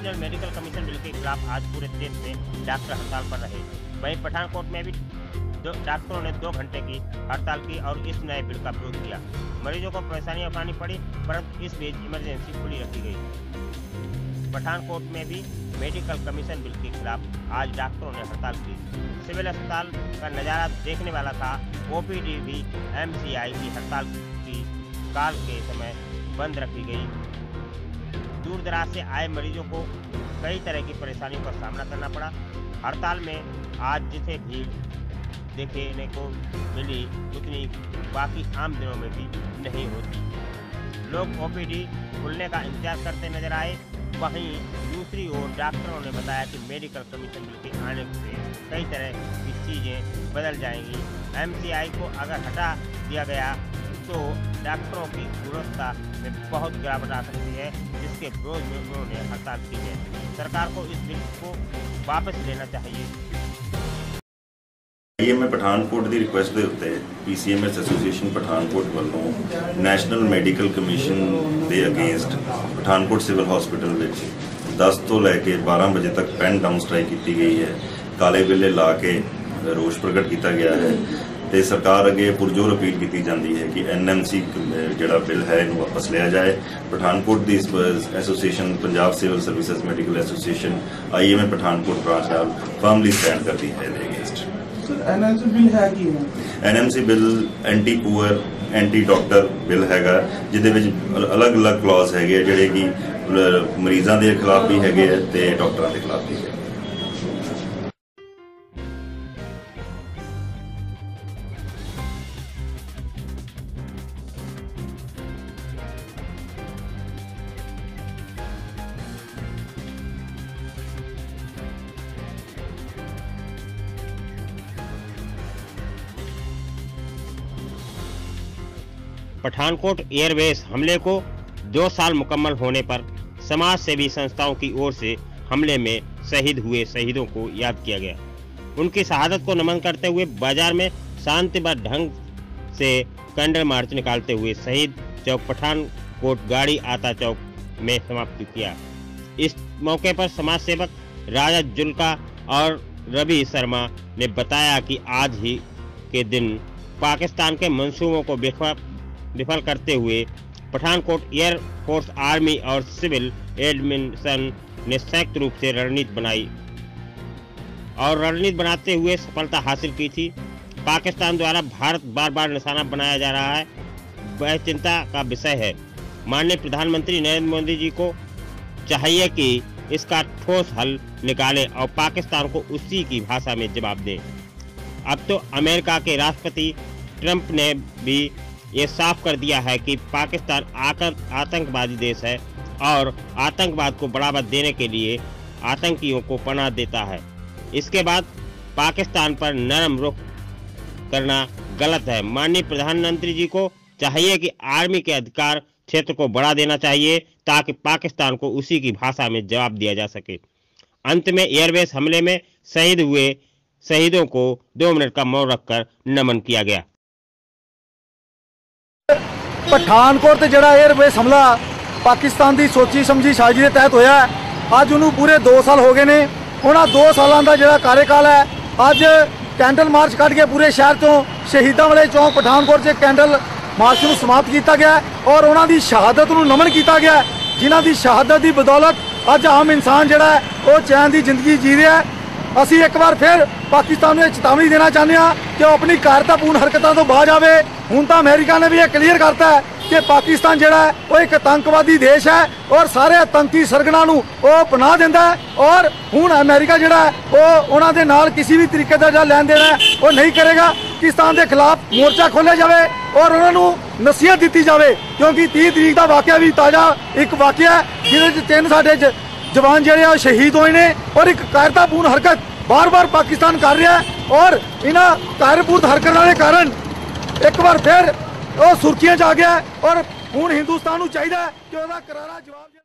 National medical commission bill के खिलाफ आज पूरे देश में डॉक्टर हड़ताल पर रहे। वहीं पठानकोट में भी डॉक्टरों ने दो घंटे की हड़ताल की और इस नए बिल का विरोध किया। मरीजों को परेशानियाँ उठानी पड़ी, परंतु इस बीच इमरजेंसी खुली रखी गई। पठानकोट में भी मेडिकल कमीशन बिल के खिलाफ आज डॉक्टरों ने हड़ताल की। सिविल अस्पताल का नज़ारा देखने वाला था। ओपीडी भी एमसीआई की हड़ताल की काल के समय बंद रखी गई। दूर दराज से आए मरीजों को कई तरह की परेशानियों का सामना करना पड़ा। हड़ताल में आज जिसे भीड़ देखने को मिली, उतनी बाकी आम दिनों में भी नहीं होती। लोग ओपीडी खुलने का इंतज़ार करते नज़र आए। वहीं दूसरी ओर डॉक्टरों ने बताया कि मेडिकल कमीशन के आने से कई तरह की चीज़ें बदल जाएँगी। एमसीआई को अगर हटा दिया गया तो डॉक्टरों की गुणवत्ता में बहुत गिरावट आ सकती है जिसके विरोध में उन्होंने हड़ताल की है सरकार को इस बिल को वापस लेना चाहिए ਆਈਐਮਏ ਪਠਾਨਕੋਟ ਦੀ ਰਿਕੁਐਸਟ ਦੇ ਉੱਤੇ ਪੀਸੀਐਮਐਸ ਐਸੋਸੀਏਸ਼ਨ ਪਠਾਨਕੋਟ ਵੱਲੋਂ ਨੈਸ਼ਨਲ ਮੈਡੀਕਲ ਕਮਿਸ਼ਨ ਦੇ ਅਗੇਂਸਟ ਪਠਾਨਕੋਟ ਸਿਵਲ ਹਸਪੀਟਲ ਵਿੱਚ 10 ਤੋਂ ਲੈ ਕੇ 12 ਵਜੇ ਤੱਕ ਪੈਨ ਡਾਊਨ ਸਟ੍ਰਾਈਕ ਕੀਤੀ ਗਈ ਹੈ ਕਾਲੇ ਬਿੱਲੇ ਲਾ ਕੇ ਰੋਸ ਪ੍ਰਗਟ ਕੀਤਾ ਗਿਆ ਹੈ ਤੇ ਸਰਕਾਰ ਅੱਗੇ ਪੁਰਜੋਰ ਅਪੀਲ ਕੀਤੀ ਜਾਂਦੀ ਹੈ ਕਿ ਐਨਐਮਸੀ ਜਿਹੜਾ ਬਿੱਲ ਹੈ ਇਹਨੂੰ ਵਾਪਸ ਲਿਆ ਜਾਏ। ਪਠਾਨਕੋਟ ਦੀ association Punjab civil services medical association IMA Pathankot branch ਨਾਲ ਫਰਮਲੀ ਸਟੈਂਡ ਕਰਦੀ ਹੈ ਇਹਦੇ ਅਗੇਂਸਟ ਸਰ ਐਨਐਲਸੀ ਬਿੱਲ ਹੈ ਕੀ ਹੈ? NMC bill anti poor anti doctor bill ਹੈਗਾ ਜਿਹਦੇ ਵਿੱਚ ਅਲੱਗ-ਅਲੱਗ ਕਲੌਜ਼ ਹੈਗੇ ਜਿਹੜੇ ਕਿ ਮਰੀਜ਼ਾਂ ਦੇ ਖਿਲਾਫ ਵੀ ਹੈਗੇ ਤੇ ਡਾਕਟਰਾਂ ਦੇ ਖਿਲਾਫ ਵੀ पठानकोट एयरवेज हमले को दो साल मुकम्मल होने पर समाज सेवी संस्थाओं की ओर से हमले में शहीद हुए शहीदों को याद किया गया। उनकी शहादत को नमन करते हुए बाज़ार में शांतिबद्ध ढंग से कैंडल मार्च निकालते हुए शहीद चौक पठानकोट गाड़ी आता चौक में समाप्त किया। इस मौके पर समाज सेवक राजा जुल्का और रवि शर्मा ने बताया कि आज ही के दिन पाकिस्तान के मंसूबों को विफल विफल करते हुए पठानकोट एयर फोर्स आर्मी और सिविल एडमिशन ने संयुक्त रूप से रणनीति बनाई और रणनीति बनाते हुए सफलता हासिल की थी। पाकिस्तान द्वारा भारत बार बार निशाना बनाया जा रहा है। वह चिंता का विषय है। माननीय प्रधानमंत्री नरेंद्र मोदी जी को चाहिए कि इसका ठोस हल निकाले और पाकिस्तान को उसी की भाषा में जवाब दे। अब तो अमेरिका के राष्ट्रपति ट्रंप ने भी ये साफ़ कर दिया है कि पाकिस्तान आतंकवादी देश है और आतंकवाद को बढ़ावा देने के लिए आतंकियों को पनाह देता है। इसके बाद पाकिस्तान पर नरम रुख करना गलत है। माननीय प्रधानमंत्री जी को चाहिए कि आर्मी के अधिकार क्षेत्र को बढ़ा देना चाहिए ताकि पाकिस्तान को उसी की भाषा में जवाब दिया जा सके। अंत में एयरबेस हमले में शहीद हुए शहीदों को दो मिनट का मौन रखकर नमन किया गया। ਪਠਾਨਕੋਟ ਤੇ ਜਿਹੜਾ 에ਅਰਬੇਸ ਹਮਲਾ ਪਾਕਿਸਤਾਨ ਦੀ ਸੋਚੀ ਸਮਝੀ ਸਾਜ਼ਿਸ਼ ਦੇ ਤਹਿਤ ਹੋਇਆ ਅੱਜ ਉਹਨੂੰ ਪੂਰੇ 2 ਸਾਲ ਹੋ ਗਏ ਨੇ। ਉਹਨਾਂ 2 ਸਾਲਾਂ ਦਾ ਜਿਹੜਾ ਕਾਰਜਕਾਲ ਹੈ, ਅੱਜ ਕੈਂਡਲ ਮਾਰਚ ਕੱਢ ਕੇ ਪੂਰੇ ਸ਼ਹਿਰ ਤੋਂ ਸ਼ਹੀਦਾਂ ਵਾਲੇ ਚੌਂਕ ਪਠਾਨਕੋਟ 'ਚ ਕੈਂਡਲ ਮਾਰਚ ਨੂੰ ਸਮਾਪਤ ਕੀਤਾ ਗਿਆ ਔਰ ਉਹਨਾਂ ਦੀ ਸ਼ਹਾਦਤ ਨੂੰ ਨਮਨ ਕੀਤਾ ਗਿਆ ਜਿਨ੍ਹਾਂ ਦੀ ਸ਼ਹਾਦਤ ਦੀ ਬਦੌਲਤ ਅੱਜ ਆਮ ਇਨਸਾਨ ਜਿਹੜਾ ਹੈ, ਉਹ ਚੈਨ ਦੀ ਜ਼ਿੰਦਗੀ ਜੀ ਰਿਹਾ ਅਸੀਂ ਇੱਕ ਵਾਰ ਫਿਰ ਪਾਕਿਸਤਾਨ ਨੂੰ ਇਹ ਚੇਤਾਵਨੀ ਦੇਣਾ ਚਾਹੁੰਦੇ ਹਾਂ ਕਿ ਉਹ ਆਪਣੀ ਕਾਰਤਾਪੂਰਨ ਹਰਕਤਾਂ ਤੋਂ ਬਾਹਰ ਆਵੇ ਹੁਣ ਤਾਂ ਅਮਰੀਕਾ ਨੇ ਵੀ ਇਹ ਕਲੀਅਰ ਕਰਤਾ ਹੈ ਕਿ ਪਾਕਿਸਤਾਨ ਜਿਹੜਾ ਹੈ, ਉਹ ਇੱਕ ਆਤੰਕਵਾਦੀ ਦੇਸ਼ ਹੈ ਔਰ ਸਾਰੇ ਆਤੰਕੀ ਸਰਗਣਾ ਨੂੰ ਉਹ ਪਨਾਹ ਦਿੰਦਾ ਹੈ ਔਰ ਹੁਣ ਅਮਰੀਕਾ ਜਿਹੜਾ ਹੈ, ਉਹ ਉਹਨਾਂ ਦੇ ਨਾਲ ਕਿਸੇ ਵੀ ਤਰੀਕੇ ਦਾ ਜਿਹੜਾ ਲੈਣ ਦੇਣ ਹੈ, ਉਹ ਨਹੀਂ ਕਰੇਗਾ। ਪਾਕਿਸਤਾਨ ਦੇ ਖਿਲਾਫ ਮੋਰਚਾ ਖੋਲ੍ਹਿਆ ਜਾਵੇ ਔਰ ਉਹਨਾਂ ਨੂੰ ਨਸੀਹਤ ਦਿੱਤੀ ਜਾਵੇ ਕਿਉਂਕਿ 30 ਤਰੀਕ ਦਾ ਵਾਕਿਆ ਵੀ ਤਾਜ਼ਾ ਇੱਕ ਵਾਕਿਆ ਜਿਹਦੇ ਵਿੱਚ ਤਿੰਨ ਸਾਡੇ ਜ- ਜਵਾਨ ਜਿਹੜੇ ਆ ਉਹ ਸ਼ਹੀਦ ਹੋਏ ਨੇ ਔਰ ਇੱਕ ਕਾਇਰਤਾਪੂਰਨ ਹਰਕਤ ਬਾਰ-ਬਾਰ ਪਾਕਿਸਤਾਨ ਕਰ ਰਿਹਾ ਹੈ ਔਰ ਇਹਨਾਂ ਕਾਇਰਪੂਰਨ ਹਰਕਤਾਂ ਦੇ ਕਾਰਨ ਇੱਕ ਵਾਰ ਫਿਰ ਉਹ ਸੁਰਖੀਆਂ 'ਚ ਆ ਗਿਆ ਔਰ ਹੁਣ ਹਿੰਦੁਸਤਾਨ ਨੂੰ ਚਾਹੀਦਾ ਹੈ ਕਿ ਉਹਦਾ ਕਰਾਰਾ ਜਵਾਬ